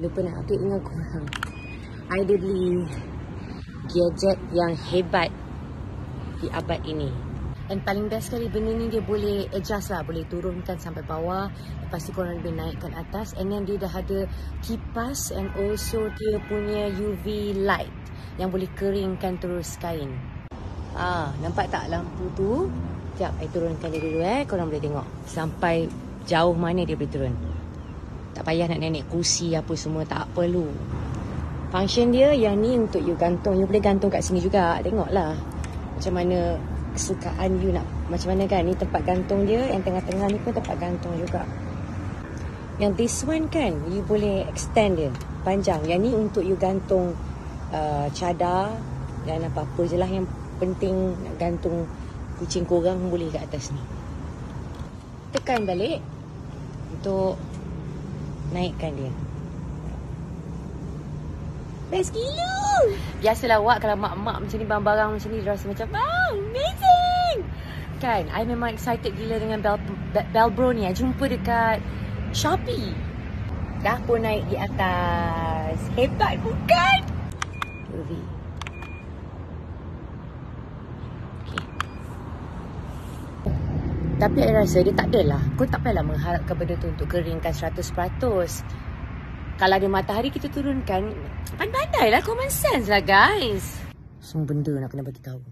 Lupa nak update dengan korang. I dah beli gadget yang hebat di abad ini. And paling best sekali benda ni dia boleh adjust lah. Boleh turunkan sampai bawah. Lepas tu korang boleh naikkan atas. And then dia dah ada kipas and also dia punya UV light yang boleh keringkan terus kain. Ah, nampak tak lampu tu? Sekejap, I turunkan dia dulu eh. Korang boleh tengok. Sampai jauh mana dia boleh turun. Tak payah nak naik kursi apa semua. Tak perlu. Function dia yang ni untuk you gantung. You boleh gantung kat sini juga. Tengoklah. Macam mana kesukaan you nak. Macam mana kan. Ni tempat gantung dia. Yang tengah-tengah ni pun tempat gantung juga. Yang this one kan. You boleh extend dia. Panjang. Yang ni untuk you gantung uh, cadar. Dan apa-apa je lah yang penting nak gantung kucing korang boleh kat atas ni. Tekan balik untuk naikkan dia. Best gila! Biasalah awak kalau mak-mak macam ni barang-barang macam ni rasa macam wow, amazing! Kan, I memang excited gila dengan Bel Belbro ni. I jumpa dekat Shopee. Dah pun naik di atas. Hebat bukan? UV. Tapi saya rasa dia tak adalah. Kau tak payahlah mengharapkan benda tu untuk keringkan 100%. Kalau ada matahari kita turunkan, pandai-pandai lah common sense lah guys. Semua benda nak kena bagi tahu.